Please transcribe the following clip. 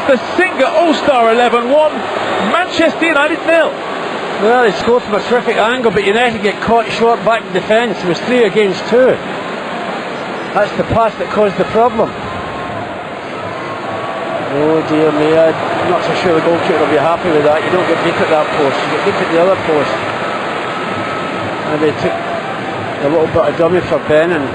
It's the Singha All-Star 11-1, Manchester United nil. Well, he scored from a terrific angle, but United get caught short back in defence. It was three against two. That's the pass that caused the problem. Oh dear me, I'm not so sure the goalkeeper will be happy with that. You don't get deep at that post, you get deep at the other post. And they took a little bit of dummy for Ben and